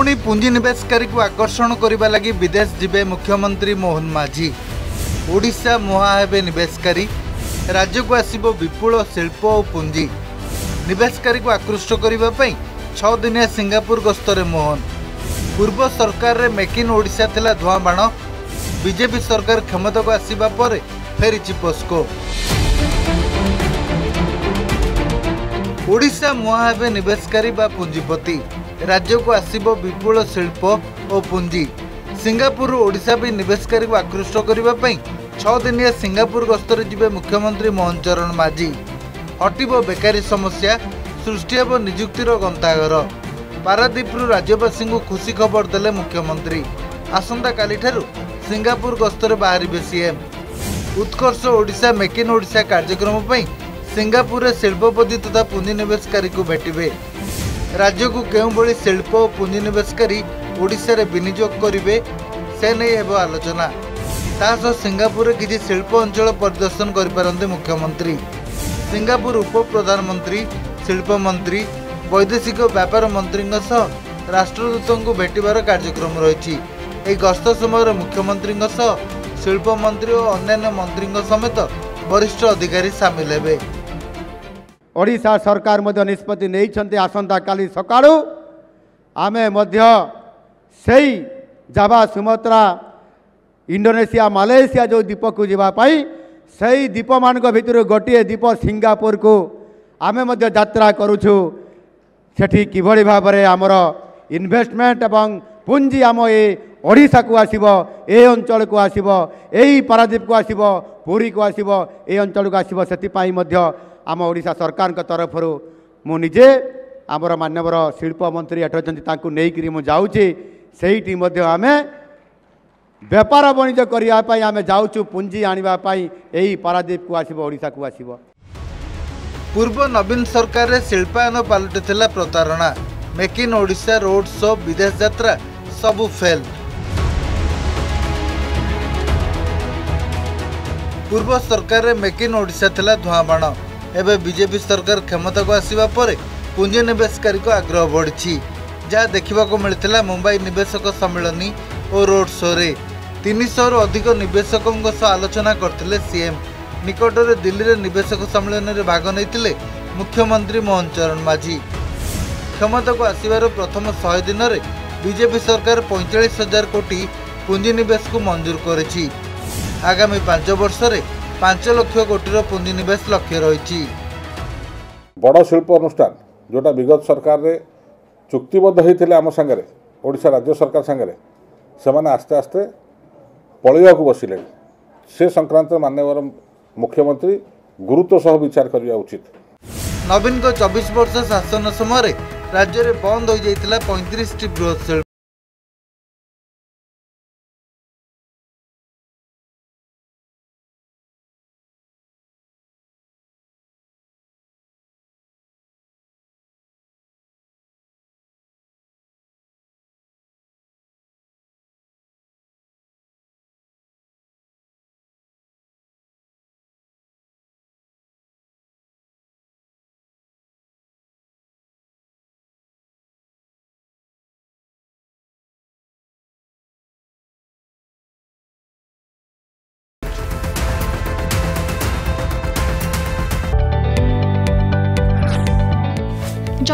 ପୁଣି ପୁଞ୍ଜିନିବେଶକାରୀକୁ ଆକର୍ଷଣ କରିବା ଲାଗି ବିଦେଶ ଯିବେ ମୁଖ୍ୟମନ୍ତ୍ରୀ ମୋହନ ମାଝୀ। ଓଡ଼ିଶା ମୁହାଁ ହେବେ ନିବେଶକାରୀ। ରାଜ୍ୟକୁ ଆସିବ ବିପୁଳ ଶିଳ୍ପ ଓ ପୁଞ୍ଜି। ନିବେଶକାରୀକୁ ଆକୃଷ୍ଟ କରିବା ପାଇଁ ଛଅ ଦିନିଆ ସିଙ୍ଗାପୁର ଗସ୍ତରେ ମୋହନ। ପୂର୍ବ ସରକାରରେ ମେକ୍ ଇନ୍ ଓଡ଼ିଶା ଥିଲା ଧୂଆଁ ବାଣ ବିଜେପି ସରକାର କ୍ଷମତାକୁ ଆସିବା ପରେ ଫେରିଛି ପୋସ୍କୋ। ଓଡ଼ିଶା ମୁହାଁ ହେବେ ନିବେଶକାରୀ ବା ପୁଞ୍ଜିପତି। ରାଜ୍ୟକୁ ଆସିବ ବିପୁଳ ଶିଳ୍ପ ଓ ପୁଞ୍ଜି। ସିଙ୍ଗାପୁରରୁ ଓଡ଼ିଶା ବି ନିବେଶକାରୀକୁ ଆକୃଷ୍ଟ କରିବା ପାଇଁ ଛଅ ଦିନିଆ ସିଙ୍ଗାପୁର ଗସ୍ତରେ ଯିବେ ମୁଖ୍ୟମନ୍ତ୍ରୀ ମୋହନ ଚରଣ ମାଝୀ। ହଟିବ ବେକାରୀ ସମସ୍ୟା ସୃଷ୍ଟି ହେବ ନିଯୁକ୍ତିର ଗନ୍ତାଘର। ପାରାଦୀପରୁ ରାଜ୍ୟବାସୀଙ୍କୁ ଖୁସି ଖବର ଦେଲେ ମୁଖ୍ୟମନ୍ତ୍ରୀ। ଆସନ୍ତାକାଲିଠାରୁ ସିଙ୍ଗାପୁର ଗସ୍ତରେ ବାହାରିବେ CM. Utkarsh Odisha make in Odisha କାର୍ଯ୍ୟକ୍ରମ ପାଇଁ ସିଙ୍ଗାପୁରରେ ଶିଳ୍ପପତି ତଥା ପୁଞ୍ଜିନିବେଶକାରୀକୁ ଭେଟିବେ। ରାଜ୍ୟକୁ କେଉଁଭଳି ଶିଳ୍ପ ଓ ପୁଞ୍ଜିନିବେଶକାରୀ ଓଡ଼ିଶାରେ ବିନିଯୋଗ କରିବେ ସେ ନେଇ ହେବ ଆଲୋଚନା। ତା ସହ ସିଙ୍ଗାପୁରରେ କିଛି ଶିଳ୍ପ ଅଞ୍ଚଳ ପରିଦର୍ଶନ କରିପାରନ୍ତି ମୁଖ୍ୟମନ୍ତ୍ରୀ। ସିଙ୍ଗାପୁର ଉପପ୍ରଧାନମନ୍ତ୍ରୀ ଶିଳ୍ପମନ୍ତ୍ରୀ ବୈଦେଶିକ ବ୍ୟାପାର ମନ୍ତ୍ରୀଙ୍କ ସହ ରାଷ୍ଟ୍ରଦୂତଙ୍କୁ ଭେଟିବାର କାର୍ଯ୍ୟକ୍ରମ ରହିଛି। ଏହି ଗସ୍ତ ସମୟରେ ମୁଖ୍ୟମନ୍ତ୍ରୀଙ୍କ ସହ ଶିଳ୍ପମନ୍ତ୍ରୀ ଓ ଅନ୍ୟାନ୍ୟ ମନ୍ତ୍ରୀଙ୍କ ସମେତ ବରିଷ୍ଠ ଅଧିକାରୀ ସାମିଲ ହେବେ। ଓଡ଼ିଶା ସରକାର ମଧ୍ୟ ନିଷ୍ପତ୍ତି ନେଇଛନ୍ତି ଆସନ୍ତାକାଲି ସକାଳୁ। ଆମେ ମଧ୍ୟ ସେଇ ଜାଭା ସୁମତ୍ରା ଇଣ୍ଡୋନେସିଆ ମାଲେସିଆ ଯେଉଁ ଦ୍ୱୀପକୁ ଯିବା ପାଇଁ ସେଇ ଦ୍ୱୀପମାନଙ୍କ ଭିତରୁ ଗୋଟିଏ ଦ୍ୱୀପ ସିଙ୍ଗାପୁରକୁ ଆମେ ମଧ୍ୟ ଯାତ୍ରା କରୁଛୁ। ସେଠି କିଭଳି ଭାବରେ ଆମର ଇନଭେଷ୍ଟମେଣ୍ଟ ଏବଂ ପୁଞ୍ଜି ଆମ ଏ ଓଡ଼ିଶାକୁ ଆସିବ ଏ ଅଞ୍ଚଳକୁ ଆସିବ ଏଇ ପାରାଦ୍ୱୀପକୁ ଆସିବ ପୁରୀକୁ ଆସିବ ଏ ଅଞ୍ଚଳକୁ ଆସିବ ସେଥିପାଇଁ ମଧ୍ୟ ଆମ ଓଡ଼ିଶା ସରକାରଙ୍କ ତରଫରୁ ମୁଁ ନିଜେ ଆମର ମାନ୍ୟବର ଶିଳ୍ପମନ୍ତ୍ରୀ ଏଠି ଅଛନ୍ତି ତାଙ୍କୁ ନେଇକରି ମୁଁ ଯାଉଛି। ସେଇଠି ମଧ୍ୟ ଆମେ ବେପାର ବାଣିଜ୍ୟ କରିବା ପାଇଁ ଆମେ ଯାଉଛୁ ପୁଞ୍ଜି ଆଣିବା ପାଇଁ ଏଇ ପାରାଦ୍ୱୀପକୁ ଆସିବ ଓଡ଼ିଶାକୁ ଆସିବ। ପୂର୍ବ ନବୀନ ସରକାରରେ ଶିଳ୍ପାୟନ ପାଲଟିଥିଲା ପ୍ରତାରଣା। Make in Odisha road show ବିଦେଶ ଯାତ୍ରା ସବୁ ଫେଲ୍ ପୂର୍ବ ସରକାରରେ ମେକ୍ ଇନ୍ ଓଡ଼ିଶା ଥିଲା ଧୂଆଁ ବାଣ ଏବେ ବିଜେପି ସରକାର କ୍ଷମତାକୁ ଆସିବା ପରେ ପୁଞ୍ଜିନିବେଶକାରୀଙ୍କ ଆଗ୍ରହ ବଢ଼ିଛି। ଯାହା ଦେଖିବାକୁ ମିଳିଥିଲା ମୁମ୍ବାଇ ନିବେଶକ ସମ୍ମିଳନୀ ଓ ରୋଡ୍ ଶୋରେ। ତିନିଶହରୁ ଅଧିକ ନିବେଶକଙ୍କ ସହ ଆଲୋଚନା କରିଥିଲେ ସିଏମ୍। ନିକଟରେ ଦିଲ୍ଲୀରେ ନିବେଶକ ସମ୍ମିଳନୀରେ ଭାଗ ନେଇଥିଲେ ମୁଖ୍ୟମନ୍ତ୍ରୀ ମୋହନ ଚରଣ ମାଝୀ। କ୍ଷମତାକୁ ଆସିବାର ପ୍ରଥମ ଶହେ ଦିନରେ ବିଜେପି ସରକାର ପଇଁଚାଳିଶ ହଜାର କୋଟି ପୁଞ୍ଜିନିବେଶକୁ ମଞ୍ଜୁର କରିଛି। ଆଗାମୀ ପାଞ୍ଚ ବର୍ଷରେ ପାଞ୍ଚ ଲକ୍ଷ କୋଟିର ପୁଞ୍ଜିନିବେଶ ଲକ୍ଷ୍ୟ ରହିଛି। ବଡ଼ ଶିଳ୍ପ ଅନୁଷ୍ଠାନ ଯେଉଁଟା ବିଗତ ସରକାରରେ ଚୁକ୍ତିବଦ୍ଧ ହୋଇଥିଲେ ଆମ ସାଙ୍ଗରେ ଓଡ଼ିଶା ରାଜ୍ୟ ସରକାର ସାଙ୍ଗରେ ସେମାନେ ଆସ୍ତେ ଆସ୍ତେ ପଳେଇବାକୁ ବସିଲେଣି। ସେ ସଂକ୍ରାନ୍ତରେ ମାନ୍ୟବର ମୁଖ୍ୟମନ୍ତ୍ରୀ ଗୁରୁତ୍ୱ ସହ ବିଚାର କରିବା ଉଚିତ। ନବୀନଙ୍କ ଚବିଶ ବର୍ଷ ଶାସନ ସମୟରେ ରାଜ୍ୟରେ ବନ୍ଦ ହୋଇଯାଇଥିଲା ପଇଁତିରିଶଟି ବୃହତ ଶିଳ୍ପ।